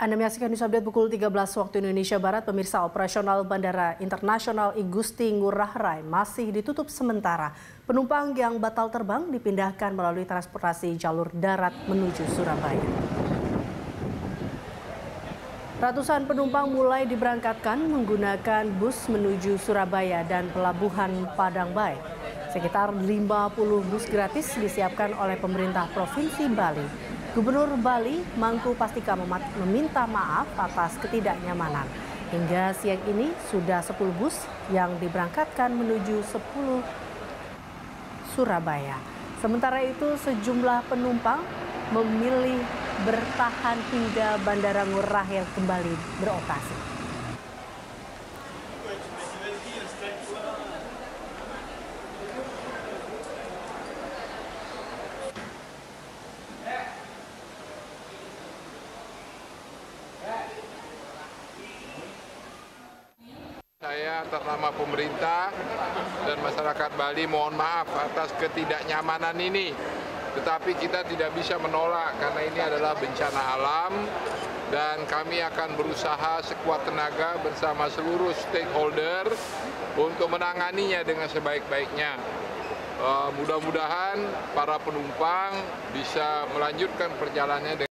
Anda menyaksikan News Update pukul 13 waktu Indonesia Barat. Pemirsa operasional Bandara Internasional Igusti Ngurah Rai masih ditutup sementara. Penumpang yang batal terbang dipindahkan melalui transportasi jalur darat menuju Surabaya. Ratusan penumpang mulai diberangkatkan menggunakan bus menuju Surabaya dan pelabuhan Padang Bay. Sekitar 50 bus gratis disiapkan oleh pemerintah Provinsi Bali. Gubernur Bali, Mangku Pastika meminta maaf atas ketidaknyamanan. Hingga siang ini sudah 10 bus yang diberangkatkan menuju 10 Surabaya. Sementara itu sejumlah penumpang memilih bertahan hingga Bandara Ngurah yang kembali beroperasi. Saya atas nama pemerintah dan masyarakat Bali mohon maaf atas ketidaknyamanan ini. Tetapi kita tidak bisa menolak karena ini adalah bencana alam dan kami akan berusaha sekuat tenaga bersama seluruh stakeholder untuk menanganinya dengan sebaik-baiknya. Uh, Mudah-mudahan para penumpang bisa melanjutkan perjalanannya dengan